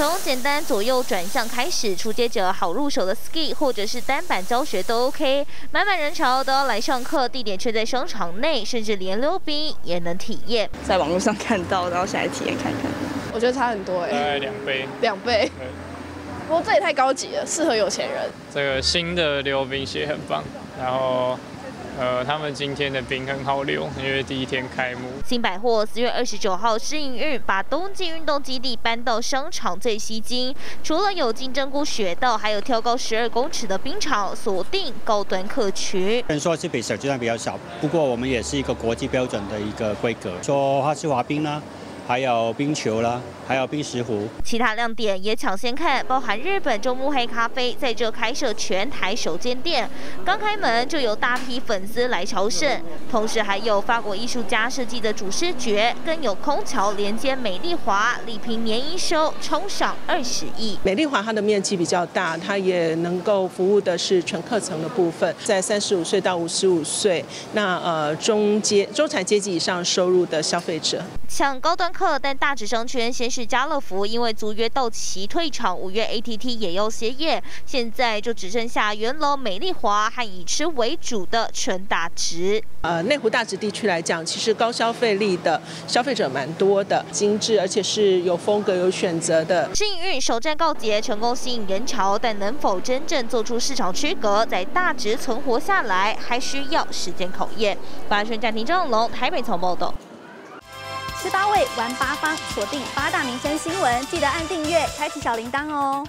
从简单左右转向开始，初阶者好入手的 ski 或者是单板教学都 OK。满满人潮都要来上课，地点却在商场内，甚至连溜冰也能体验。在网络上看到，然后下来体验看看。我觉得差很多哎，大概两倍。两倍。不过这也太高级了，适合有钱人。这个新的溜冰鞋很棒，然后。呃，他们今天的冰很好溜，因为第一天开幕。新百货四月二十九号试营运，把冬季运动基地搬到商场最吸睛。除了有金针菇雪道，还有跳高十二公尺的冰场，锁定高端客群。虽然说是比小巨蛋比较小，不过我们也是一个国际标准的一个规格。说它是滑冰呢。还有冰球啦，还有冰石湖。其他亮点也抢先看，包含日本中目黑咖啡在这开设全台首间店，刚开门就有大批粉丝来朝圣。同时还有法国艺术家设计的主视觉，更有空桥连接美丽华，礼品年营收冲上二十亿。美丽华它的面积比较大，它也能够服务的是全课程的部分，在三十五岁到五十五岁，那呃中阶中产阶级以上收入的消费者，像高端。客，但大直商圈先是家乐福，因为租约到期退场，五月 ATT 也要歇业，现在就只剩下元楼、美丽华和以吃为主的全大直。呃，内湖大直地区来讲，其实高消费力的消费者蛮多的，精致而且是有风格、有选择的。试营运首战告捷，成功吸引人潮，但能否真正做出市场区隔，在大直存活下来，还需要时间考验。八顺暂停张永龙台北从报道。十八位玩八方，锁定八大民生新闻，记得按订阅，开启小铃铛哦。